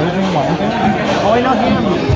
我的军宝哦你要听